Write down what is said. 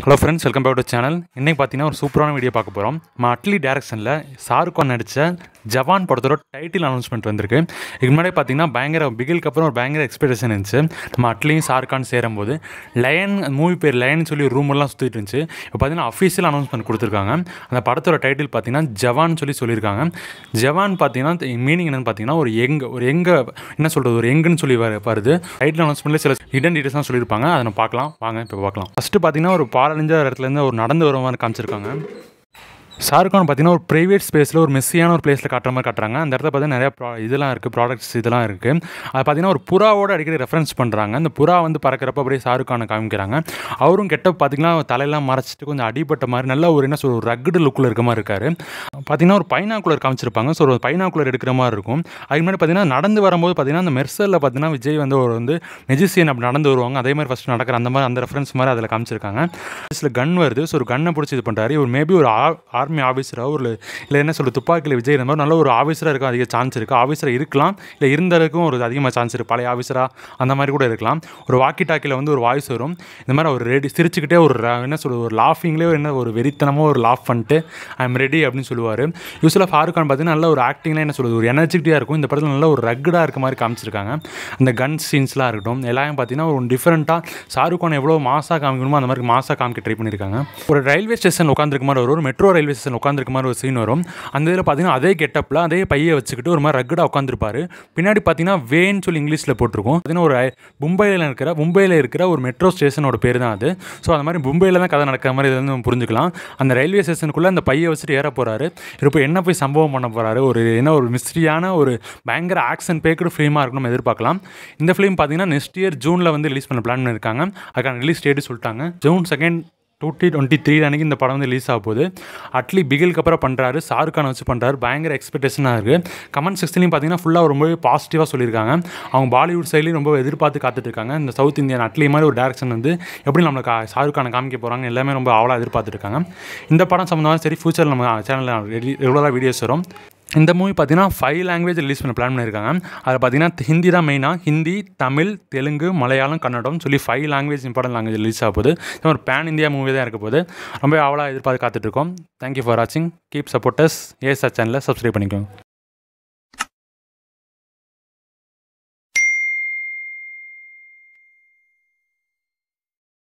Hello friends welcome back to channel இன்றைக்கி பார்த்தீங்கன்னா ஒரு சூப்பரான வீடியோ பார்க்க போகிறோம் நம்ம அட்லி டேரக்ஷனில் ஷாருக் கான் நடித்த ஜவான் படத்தோட டைட்டில் அனௌன்ஸ்மெண்ட் வந்திருக்கு. இதுக்கு முன்னாடி பார்த்தீங்கன்னா பயங்கர பிகிலுக்கு அப்புறம் ஒரு பயங்கர எக்ஸ்பெக்டேஷன் இருந்துச்சு. நம்ம அட்லியும் ஷாருக் சேரும்போது லயன் மூவி பேர் லயன் சொல்லி ரூமெல்லாம் சுற்றிட்டு இருந்துச்சு. இப்போ பார்த்தீங்கன்னா அஃபீஷியல் அனௌன்ஸ்மெண்ட் கொடுத்துருக்காங்க. அந்த படத்தோட டைட்டில் பார்த்தீங்கன்னா ஜவான் சொல்லி சொல்லியிருக்காங்க. ஜவான் பார்த்தீங்கன்னா மீனிங் என்னென்னு பார்த்தீங்கன்னா ஒரு எங்க ஒரு எங்க என்ன சொல்கிறது ஒரு எங்குன்னு சொல்லி வர- வருது. டைட்டில் அனௌன்ஸ்மெண்ட்டில் சில ஹிடன் டீட்டெயில்ஸ்லாம் சொல்லியிருப்பாங்க. அதை நம்ம பார்க்கலாம். வாங்க இப்போ பார்க்கலாம். ஃபஸ்ட்டு பார்த்தீங்கன்னா ஒரு பாலடைஞ்ச இடத்துலேருந்து ஒரு நடந்து வர மாதிரி காமிச்சிருக்காங்க. ஷாருக்கான் பார்த்தீங்கன்னா ஒரு ப்ரைவேட் ஸ்பேஸில் ஒரு மெஸ்ஸியான ஒரு பிளேஸில் காட்டுற மாதிரி காட்டுறாங்க. அந்த இடத்துல பார்த்தீங்கன்னா நிறைய ப்ரா இதெல்லாம் இருக்குது ப்ராடக்ட்ஸ் இதெல்லாம் இருக்குது அது பார்த்தீங்கன்னா ஒரு புறாவோட அடிக்கடி ரெஃபரன்ஸ் பண்ணுறாங்க அந்த புறா வந்து பறக்கிறப்ப அப்படியே ஷாருக்கானை காமிக்கிறாங்க. அவரும் கெட்ட பார்த்தீங்கன்னா தலையெல்லாம் மறைச்சிட்டு கொஞ்சம் அடிபட்ட மாதிரி நல்ல ஒரு என்ன சொல்ற ஒரு ரக்குடு லுக்கில் இருக்க மாதிரி இருக்காரு. பார்த்திங்கன்னா ஒரு பைனாக்குலர் காமிச்சிருப்பாங்க. ஸோ ஒரு பைனாக்குலர் எடுக்கிற மாதிரி இருக்கும். அதுக்கு முன்னாடி பார்த்தீங்கன்னா நடந்து வரும்போது பார்த்திங்கன்னா அந்த மெர்சலில் பார்த்தீங்கன்னா விஜய் வந்து ஒரு வந்து மெஜிசியன் அப்படி நடந்து வருவாங்க. அதே மாதிரி ஃபஸ்ட்டு நடக்கிற அந்த மாதிரி அந்த ரெஃபரன்ஸ் மாதிரி அதில் காமிச்சிருக்காங்க. சில கன் வருது. ஸோ ஒரு கன்னை பிடிச்சி இது பண்ணுறாரு ஒரு மேபி ஒரு ஆர் ஆர்மி ஆஃபீஸராக ஒரு இல்லை என்ன சொல்ல துப்பாக்கியில் விஜய் இந்த மாதிரி நல்ல ஒரு ஆஃபீஸராக இருக்கும் அதிக சான்ஸ் இருக்குது ஆஃபீஸராக இருக்கலாம். இல்லை இருந்ததுக்கும் ஒரு அதிகமாக சான்ஸ் இருக்குது பழைய ஆஃபீஸராக அந்த மாதிரி கூட இருக்கலாம். ஒரு வாக்கி டாக்கியில் வந்து ஒரு வாய்ஸ் வரும். இந்த மாதிரி ஒரு ரெடி சிரிச்சுக்கிட்டே ஒரு என்ன சொல்றது ஒரு லாஃபிங்லேயே என்ன ஒரு வெறித்தனமாக ஒரு லாஃப் பண்ணிட்டு ஐ எம் ரெடி அப்படின்னு சொல்லுவார். யூஸ்வலாக ஃபாரூக் கான் பார்த்தீங்கன்னா நல்ல ஒரு ஆக்டிங்லாம் என்ன சொல்றது ஒரு எனர்ஜெட்டிக்காக இருக்கும். இந்த படத்தில் நல்ல ஒரு ரக்கடாக இருக்க மாதிரி காமிச்சிருக்காங்க. அந்த கன் சீன்ஸ்லாம் இருக்கட்டும் எல்லாமே பார்த்தீங்கன்னா ஒரு டிஃப்ரெண்ட்டாக ஷாருக் கான் எவ்வளோ மாசாக காமிக்கணுமோ அந்த மாதிரி மாசாக காமிக்க ட்ரை பண்ணியிருக்காங்க ஒரு ரயில்வே ஸ்டேஷன் உட்காந்துருக்க மாதிரி ஒரு மெட்ரோ ரயில்வே பொசிஷன் உட்காந்துருக்க மாதிரி ஒரு சீன் வரும். அந்த இதில் பார்த்தீங்கன்னா அதே கெட்டப்பில் அதே பையை வச்சுக்கிட்டு ஒரு மாதிரி ரக்கடாக உட்காந்துருப்பாரு பின்னாடி பார்த்தீங்கன்னா வேன்னு சொல்லி இங்கிலீஷில் போட்டிருக்கும். பார்த்தீங்கன்னா ஒரு மும்பையில் இருக்கிற மும்பையில் இருக்கிற ஒரு மெட்ரோ ஸ்டேஷனோட பேர் தான் அது. ஸோ அந்த மாதிரி மும்பையில் தான் கதை நடக்கிற மாதிரி இதை வந்து நம்ம புரிஞ்சுக்கலாம். அந்த ரயில்வே ஸ்டேஷனுக்குள்ளே அந்த பையை வச்சுட்டு ஏற போகிறாரு இப்போ என்ன போய் சம்பவம் பண்ண போகிறாரு ஒரு என்ன ஒரு மிஸ்ட்ரியான ஒரு பயங்கர ஆக்ஷன் பேக்கடு ஃபிலிமாக இருக்கும் நம்ம எதிர்பார்க்கலாம். இந்த ஃபிலிம் பார்த்தீங்கன்னா நெக்ஸ்ட் இயர் ஜூனில் வந்து ரிலீஸ் பண்ண பிளான் பண்ணியிருக்காங்க அதுக்கான ரிலீஸ் டேட்டு சொல்லிட்டாங்க. ஜூன் செகண்ட் டூட்டி டுவெண்ட்டி த்ரீ அன்றைக்கி இந்த படம் வந்து ரிலீஸ் ஆக போகுது. அட்லி பிகிலுக்கு அப்புறம் பண்ணுறாரு ஷாருக் கான் வச்சு பண்ணுறாரு பயங்கர எக்ஸ்பெக்டேஷனாக இருக்குது கமெண்ட் செக்ஷன்லையும் பார்த்தீங்கன்னா ஃபுல்லாக ரொம்பவே பாசிட்டிவாக சொல்லியிருக்காங்க. அவங்க பாலிவுட் சைட்லேயும் ரொம்ப எதிர்பார்த்து காத்துட்டு இருக்காங்க இந்த சவுத் இந்தியன் அட்லி மாதிரி ஒரு டேரக்ஷன் வந்து எப்படி நம்மளை கா ஷாருக் கானை காமிக்க போகிறாங்க எல்லாமே ரொம்ப அவ்வளோ எதிர்பார்த்துருக்காங்க இந்த படம் சம்மந்தமாக சரி ஃபியூச்சரில் நம்ம சேனலில் ரெகுலராக வீடியோஸ் வரும். இந்த மூவி பார்த்தீங்கன்னா ஃபைவ் லாங்குவேஜ் ரிலீஸ் பண்ண பிளான் பண்ணியிருக்காங்க. அதில் பார்த்தீங்கன்னா ஹிந்தி தான் மெயினாக ஹிந்தி தமிழ் தெலுங்கு மலையாளம் கன்னடம் சொல்லி five language important language release ஆக போகுது. ஒரு பேன் இந்தியா மூவி தான் இருக்க போகுது. ரொம்ப அவ்வளோ எதிர்பார்த்து காத்துட்ருக்கோம் தேங்க்யூ ஃபார் வாட்சிங் கீப் சப்போர்ட்டர்ஸ் ஏஎஸ்ஆர் சேனலை சப்ஸ்கிரைப் பண்ணிக்கோங்க.